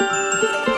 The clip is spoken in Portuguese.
Música